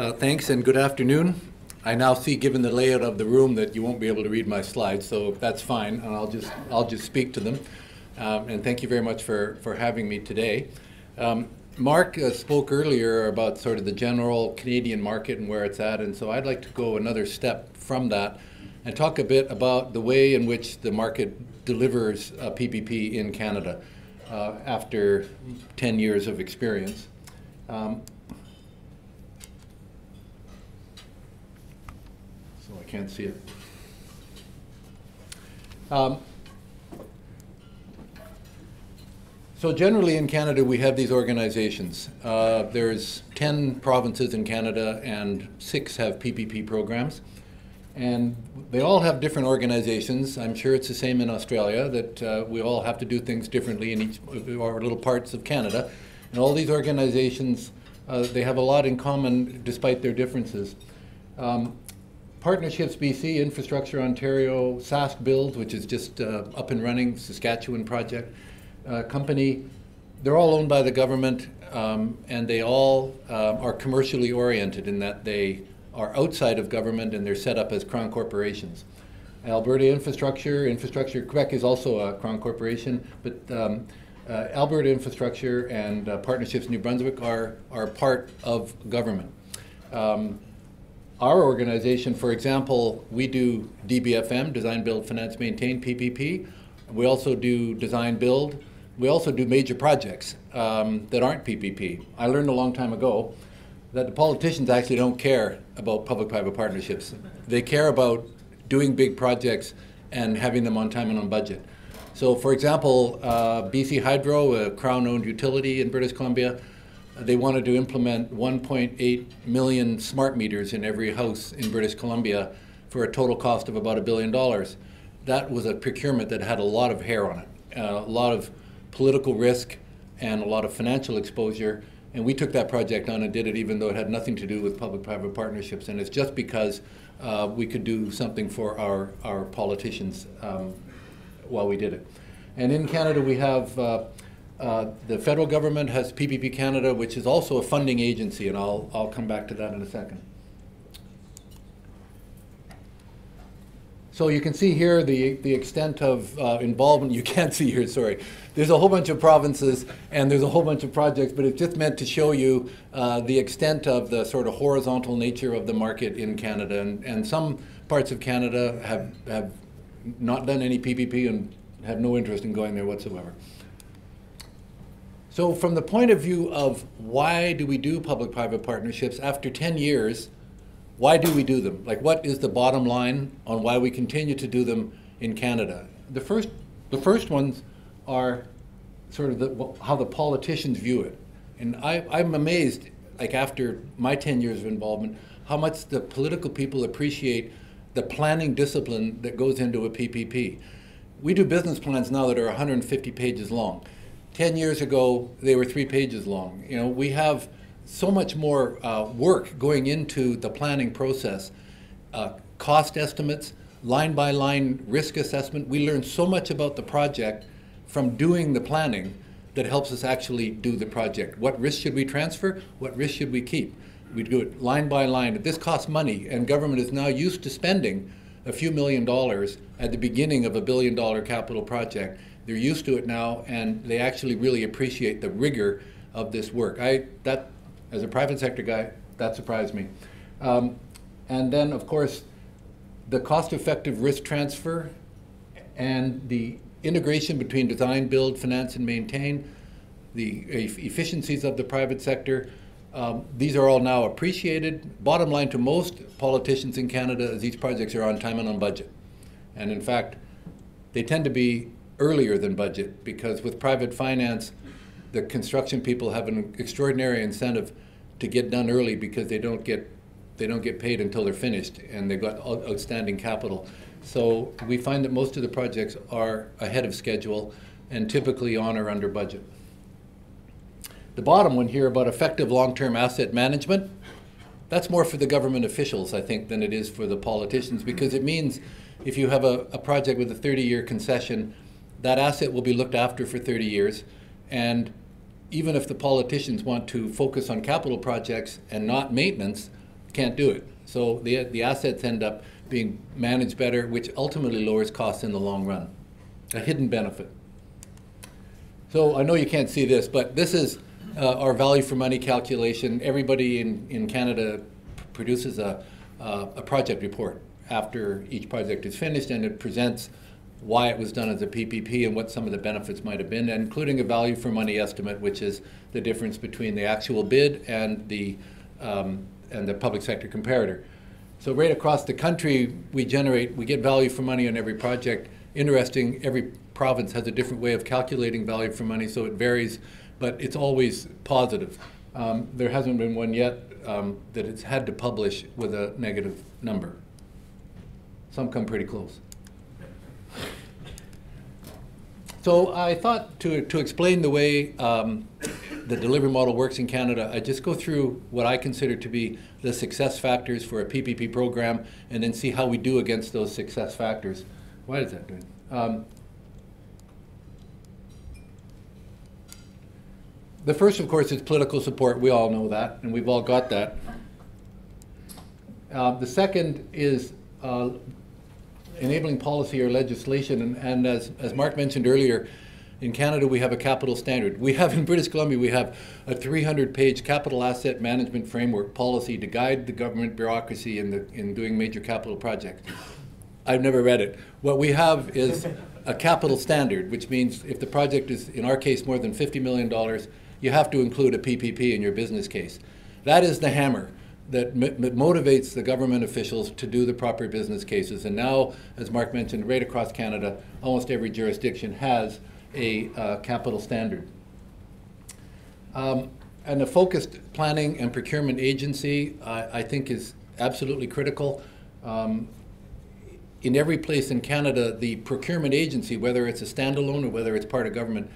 Uh, Thanks and good afternoon. I now see, given the layout of the room, that you won't be able to read my slides, so that's fine, I'll just, I'll just speak to them. Um, And thank you very much for, for having me today. Um, Mark uh, spoke earlier about sort of the general Canadian market and where it's at, and so I'd like to go another step from that and talk a bit about the way in which the market delivers uh, PPP in Canada uh, after 10 years of experience. Um, so I can't see it. Um, so generally in Canada, we have these organizations. Uh, there's 10 provinces in Canada and six have PPP programs. And they all have different organizations. I'm sure it's the same in Australia, that uh, we all have to do things differently in each of our little parts of Canada. And all these organizations, uh, they have a lot in common despite their differences. Um, Partnerships BC, Infrastructure Ontario, Sask Build, which is just uh, up and running, Saskatchewan project uh, company, they're all owned by the government um, and they all uh, are commercially oriented in that they are outside of government and they're set up as crown corporations. Alberta Infrastructure, Infrastructure Quebec is also a crown corporation, but um, uh, Alberta Infrastructure and uh, Partnerships New Brunswick are, are part of government. Um, our organization, for example, we do DBFM, Design, Build, Finance, Maintain, PPP. We also do Design, Build. We also do major projects um, that aren't PPP. I learned a long time ago that the politicians actually don't care about public-private partnerships. They care about doing big projects and having them on time and on budget. So, for example, uh, BC Hydro, a Crown-owned utility in British Columbia, they wanted to implement 1.8 million smart meters in every house in British Columbia for a total cost of about a billion dollars. That was a procurement that had a lot of hair on it, uh, a lot of political risk and a lot of financial exposure. And we took that project on and did it even though it had nothing to do with public-private partnerships. And it's just because uh, we could do something for our, our politicians um, while we did it. And in Canada, we have uh, uh, the federal government has PPP Canada, which is also a funding agency, and I'll, I'll come back to that in a second. So you can see here the, the extent of uh, involvement. You can't see here, sorry. There's a whole bunch of provinces and there's a whole bunch of projects, but it's just meant to show you uh, the extent of the sort of horizontal nature of the market in Canada. And, and some parts of Canada have, have not done any PPP and have no interest in going there whatsoever. So from the point of view of why do we do public-private partnerships, after 10 years, why do we do them? Like what is the bottom line on why we continue to do them in Canada? The first, the first ones are sort of the, how the politicians view it. And I, I'm amazed, like after my 10 years of involvement, how much the political people appreciate the planning discipline that goes into a PPP. We do business plans now that are 150 pages long. 10 years ago, they were three pages long. You know, we have so much more uh, work going into the planning process. Uh, cost estimates, line by line risk assessment. We learn so much about the project from doing the planning that helps us actually do the project. What risk should we transfer? What risk should we keep? We do it line by line. This costs money, and government is now used to spending a few million dollars at the beginning of a billion dollar capital project they're used to it now, and they actually really appreciate the rigor of this work. I that as a private sector guy, that surprised me. Um, and then, of course, the cost-effective risk transfer and the integration between design, build, finance, and maintain, the efficiencies of the private sector. Um, these are all now appreciated. Bottom line to most politicians in Canada is these projects are on time and on budget. And in fact, they tend to be earlier than budget because with private finance, the construction people have an extraordinary incentive to get done early because they don't get they don't get paid until they're finished and they've got outstanding capital. So we find that most of the projects are ahead of schedule and typically on or under budget. The bottom one here about effective long-term asset management, that's more for the government officials, I think, than it is for the politicians because it means if you have a, a project with a 30-year concession, that asset will be looked after for 30 years. And even if the politicians want to focus on capital projects and not maintenance, can't do it. So the, the assets end up being managed better, which ultimately lowers costs in the long run. A hidden benefit. So I know you can't see this, but this is uh, our value for money calculation. Everybody in, in Canada produces a, uh, a project report after each project is finished, and it presents why it was done as a PPP and what some of the benefits might have been, including a value for money estimate, which is the difference between the actual bid and the um, and the public sector comparator. So right across the country, we generate, we get value for money on every project. Interesting, every province has a different way of calculating value for money, so it varies, but it's always positive. Um, there hasn't been one yet um, that it's had to publish with a negative number. Some come pretty close. So I thought to, to explain the way um, the delivery model works in Canada, I just go through what I consider to be the success factors for a PPP program and then see how we do against those success factors. Why is that doing? Um, the first, of course, is political support. We all know that, and we've all got that. Uh, the second is uh, enabling policy or legislation. And, and as, as Mark mentioned earlier, in Canada, we have a capital standard. We have in British Columbia, we have a 300-page capital asset management framework policy to guide the government bureaucracy in, the, in doing major capital projects. I've never read it. What we have is a capital standard, which means if the project is, in our case, more than $50 million, you have to include a PPP in your business case. That is the hammer that motivates the government officials to do the proper business cases. And now, as Mark mentioned, right across Canada, almost every jurisdiction has a uh, capital standard. Um, and a focused planning and procurement agency, I think, is absolutely critical. Um, in every place in Canada, the procurement agency, whether it's a standalone or whether it's part of government,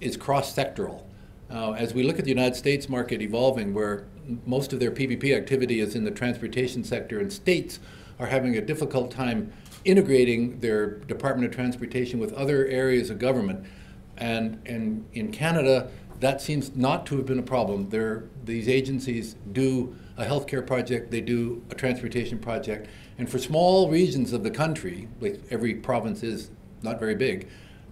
is cross-sectoral. Uh, as we look at the United States market evolving, where most of their PPP activity is in the transportation sector, and states are having a difficult time integrating their Department of Transportation with other areas of government. And, and in Canada, that seems not to have been a problem. There, these agencies do a healthcare project, they do a transportation project, and for small regions of the country, like every province is not very big,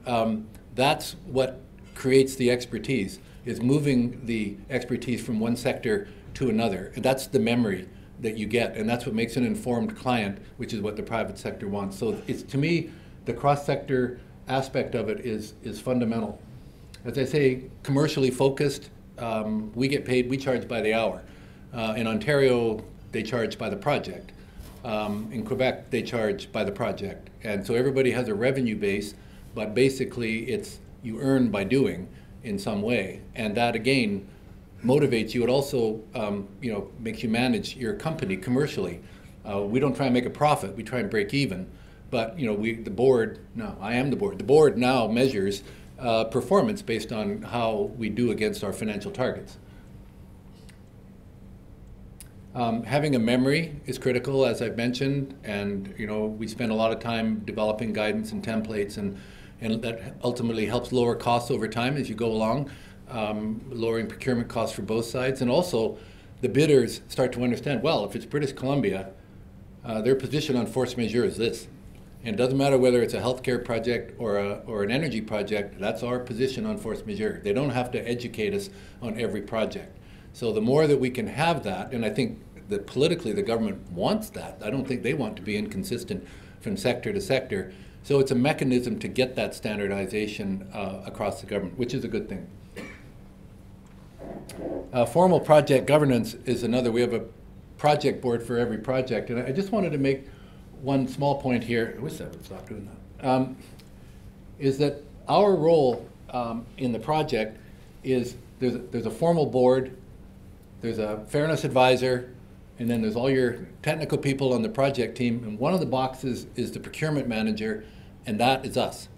um, that's what creates the expertise, is moving the expertise from one sector to another. And that's the memory that you get, and that's what makes an informed client, which is what the private sector wants. So it's to me, the cross-sector aspect of it is is fundamental. As I say, commercially focused, um, we get paid. We charge by the hour. Uh, in Ontario, they charge by the project. Um, in Quebec, they charge by the project, and so everybody has a revenue base, but basically, it's you earn by doing in some way, and that again motivates you. It also, um, you know, makes you manage your company commercially. Uh, we don't try and make a profit. We try and break even. But you know, we the board. No, I am the board. The board now measures uh, performance based on how we do against our financial targets. Um, having a memory is critical, as I've mentioned, and you know, we spend a lot of time developing guidance and templates, and and that ultimately helps lower costs over time as you go along um, lowering procurement costs for both sides, and also the bidders start to understand, well, if it's British Columbia, uh, their position on force majeure is this. And it doesn't matter whether it's a healthcare project or, a, or an energy project, that's our position on force majeure. They don't have to educate us on every project. So the more that we can have that, and I think that politically the government wants that, I don't think they want to be inconsistent from sector to sector. So it's a mechanism to get that standardization uh, across the government, which is a good thing. Uh, formal project governance is another. We have a project board for every project. And I just wanted to make one small point here. I wish I would stop doing that. Um, is that our role um, in the project is there's a, there's a formal board, there's a fairness advisor, and then there's all your technical people on the project team. And one of the boxes is the procurement manager, and that is us.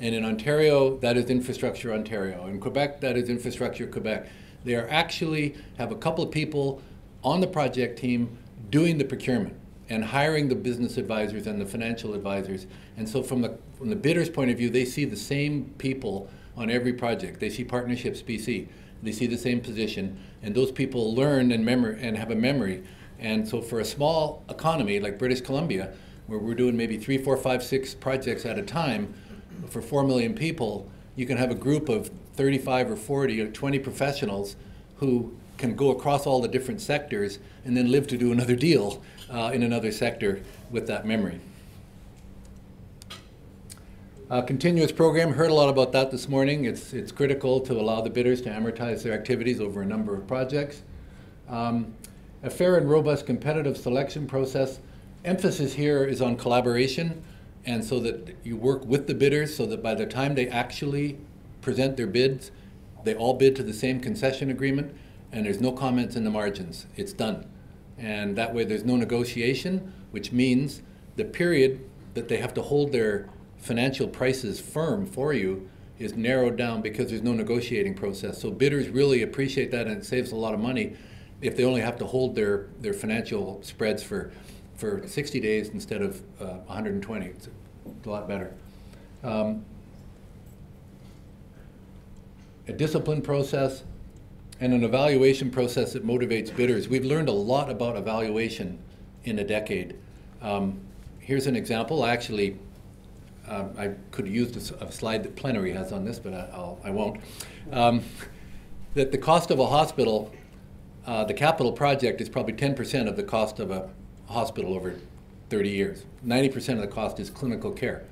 And in Ontario, that is Infrastructure Ontario. In Quebec, that is Infrastructure Quebec. They are actually have a couple of people on the project team doing the procurement and hiring the business advisors and the financial advisors. And so from the from the bidder's point of view, they see the same people on every project. They see Partnerships BC. They see the same position, and those people learn and memory and have a memory And so for a small economy like British Columbia, where we're doing maybe three, four, five, six projects at a time for four million people, you can have a group of 35 or 40 or 20 professionals who can go across all the different sectors and then live to do another deal uh, in another sector with that memory. Uh, continuous program, heard a lot about that this morning. It's, it's critical to allow the bidders to amortize their activities over a number of projects. Um, a fair and robust competitive selection process. Emphasis here is on collaboration and so that you work with the bidders so that by the time they actually present their bids, they all bid to the same concession agreement and there's no comments in the margins. It's done. And that way there's no negotiation, which means the period that they have to hold their financial prices firm for you is narrowed down because there's no negotiating process. So bidders really appreciate that and it saves a lot of money if they only have to hold their, their financial spreads for, for 60 days instead of uh, 120. It's a lot better. Um, a discipline process and an evaluation process that motivates bidders. We've learned a lot about evaluation in a decade. Um, here's an example. Actually, um, I could use used a, slide that Plenary has on this, but I, I'll, I won't. Um, that the cost of a hospital, uh, the capital project is probably 10% of the cost of a hospital over 30 years. 90% of the cost is clinical care.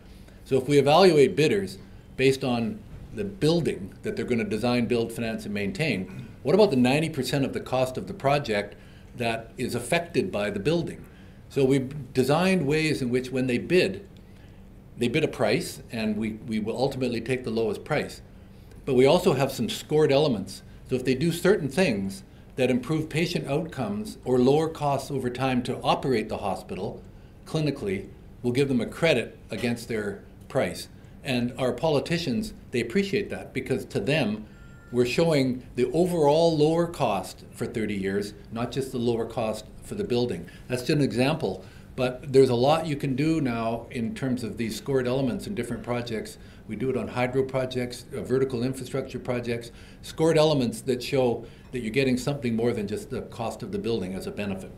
So if we evaluate bidders based on the building that they're going to design, build, finance, and maintain, what about the 90% of the cost of the project that is affected by the building? So we've designed ways in which when they bid, they bid a price, and we, we will ultimately take the lowest price. But we also have some scored elements. So if they do certain things that improve patient outcomes or lower costs over time to operate the hospital clinically, we'll give them a credit against their price. And our politicians, they appreciate that because to them, we're showing the overall lower cost for 30 years, not just the lower cost for the building. That's just an example but there's a lot you can do now in terms of these scored elements in different projects. We do it on hydro projects, uh, vertical infrastructure projects, scored elements that show that you're getting something more than just the cost of the building as a benefit.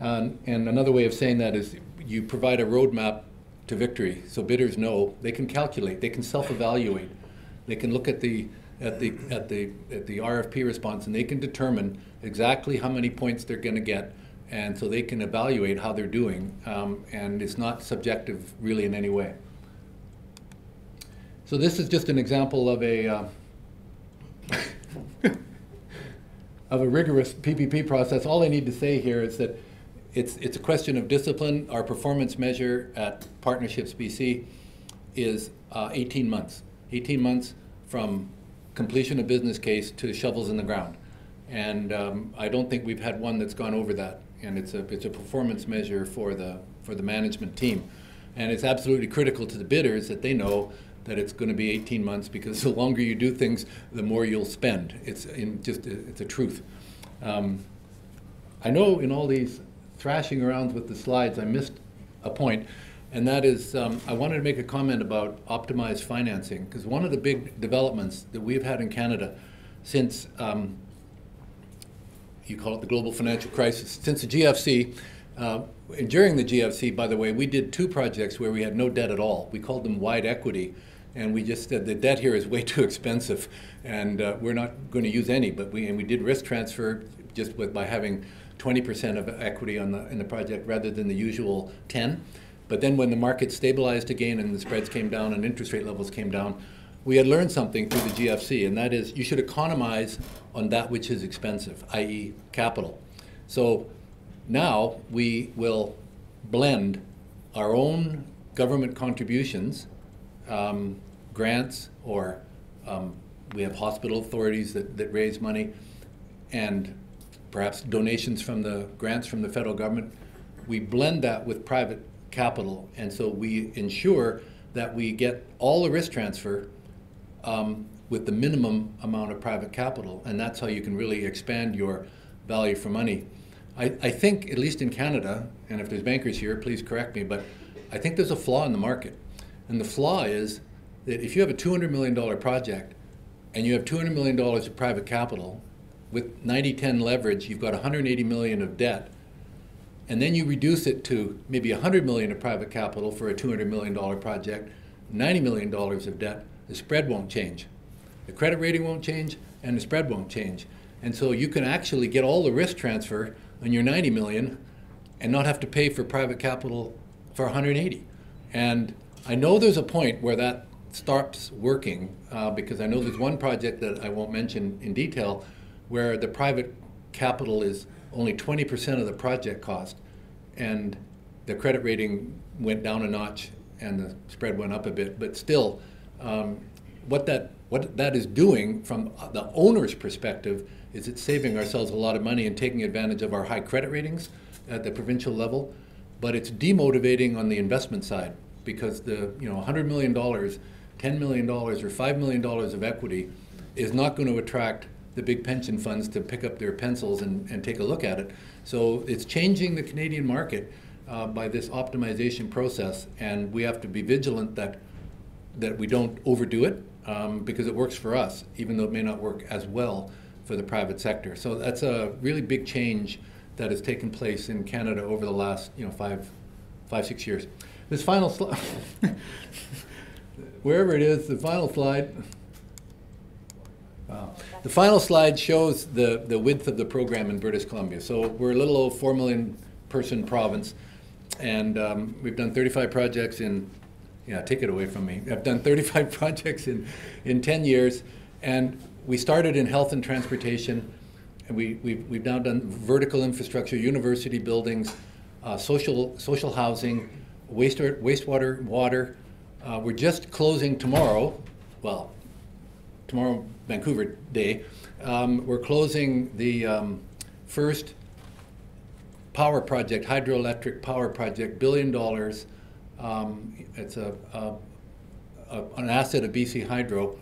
Um, and another way of saying that is you provide a roadmap to victory so bidders know they can calculate, they can self-evaluate, they can look at the at the at the at the RFP response and they can determine exactly how many points they're going to get and so they can evaluate how they're doing, um, and it's not subjective really in any way. So this is just an example of a uh, of a rigorous PPP process. All I need to say here is that it's it's a question of discipline. Our performance measure at Partnerships BC is uh, 18 months. 18 months from completion of business case to shovels in the ground. And um, I don't think we've had one that's gone over that and it's a it's a performance measure for the for the management team, and it's absolutely critical to the bidders that they know that it's going to be 18 months because the longer you do things, the more you'll spend. It's in just it's a truth. Um, I know in all these thrashing around with the slides, I missed a point, and that is um, I wanted to make a comment about optimized financing because one of the big developments that we've had in Canada since um, you call it the global financial crisis. Since the GFC, uh, during the GFC, by the way, we did two projects where we had no debt at all. We called them wide equity, and we just said the debt here is way too expensive, and uh, we're not going to use any. But we and we did risk transfer just with by having 20% of equity on the in the project rather than the usual 10. But then when the market stabilized again and the spreads came down and interest rate levels came down, we had learned something through the GFC, and that is you should economize on that which is expensive, i.e., capital. So now we will blend our own government contributions, um, grants, or um, we have hospital authorities that, that raise money, and perhaps donations from the grants from the federal government. We blend that with private capital, and so we ensure that we get all the risk transfer um, with the minimum amount of private capital, and that's how you can really expand your value for money. I, I think, at least in Canada, and if there's bankers here, please correct me, but I think there's a flaw in the market. And the flaw is that if you have a $200 million project and you have $200 million of private capital, with 90-10 leverage, you've got 180 million of debt, and then you reduce it to maybe 100 million of private capital for a 200 million dollar project, 90 million dollars of debt, the spread won't change. The credit rating won't change, and the spread won't change. And so you can actually get all the risk transfer on your 90 million and not have to pay for private capital for 180. And I know there's a point where that stops working uh, because I know there's one project that I won't mention in detail where the private capital is only 20% of the project cost and the credit rating went down a notch and the spread went up a bit. But still, um, what that what that is doing from the owner's perspective is it's saving ourselves a lot of money and taking advantage of our high credit ratings at the provincial level, but it's demotivating on the investment side because the you know 100 million dollars, 10 million dollars, or 5 million dollars of equity is not going to attract the big pension funds to pick up their pencils and, and take a look at it. So it's changing the Canadian market uh, by this optimization process, and we have to be vigilant that that we don't overdo it um, because it works for us, even though it may not work as well for the private sector. So that's a really big change that has taken place in Canada over the last, you know, five, five, six years. This final slide, wherever it is, the final slide. Wow. The final slide shows the, the width of the program in British Columbia. So we're a little over 4 million person province, and um, we've done 35 projects in yeah, take it away from me. I've done 35 projects in, in 10 years, and we started in health and transportation, and we, we've, we've now done vertical infrastructure, university buildings, uh, social, social housing, wastewater, wastewater water. Uh, we're just closing tomorrow, well, tomorrow, Vancouver Day, um, we're closing the um, first power project, hydroelectric power project, billion dollars, um, it's a, a, a, an asset of BC Hydro,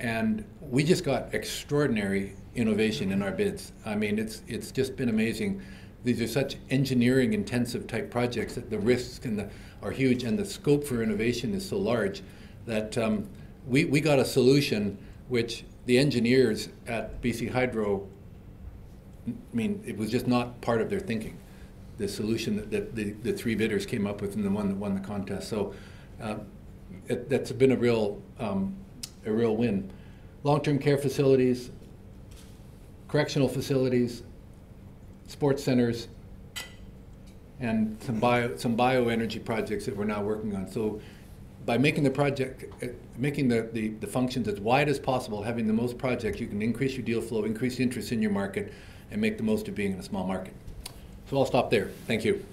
and we just got extraordinary innovation in our bids. I mean, it's it's just been amazing. These are such engineering intensive type projects that the risks and the, are huge, and the scope for innovation is so large that um, we, we got a solution which the engineers at BC Hydro, I mean, it was just not part of their thinking the solution that, that the, the three bidders came up with and the one that won the contest. So uh, it, that's been a real, um, a real win. Long-term care facilities, correctional facilities, sports centers, and some bio, some bioenergy projects that we're now working on. So by making the project, uh, making the, the, the, functions as wide as possible, having the most projects, you can increase your deal flow, increase interest in your market, and make the most of being in a small market. So I'll stop there. Thank you.